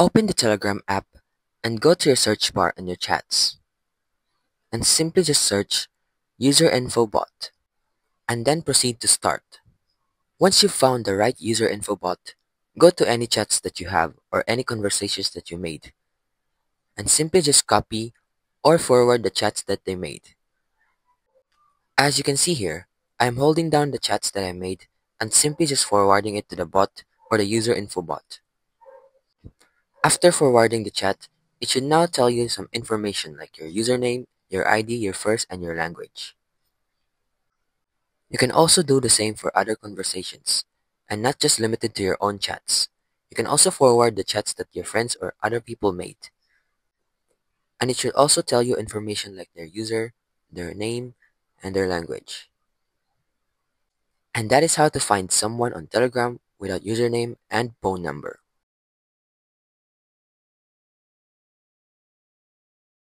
Open the Telegram app and go to your search bar in your chats. And simply just search user info bot and then proceed to start. Once you've found the right user info bot, go to any chats that you have or any conversations that you made and simply just copy or forward the chats that they made. As you can see here, I am holding down the chats that I made and simply just forwarding it to the bot or the user info bot. After forwarding the chat, it should now tell you some information like your username, your ID, your first, and your language. You can also do the same for other conversations, and not just limited to your own chats. You can also forward the chats that your friends or other people made. And it should also tell you information like their user, their name, and their language. And that is how to find someone on Telegram without username and phone number.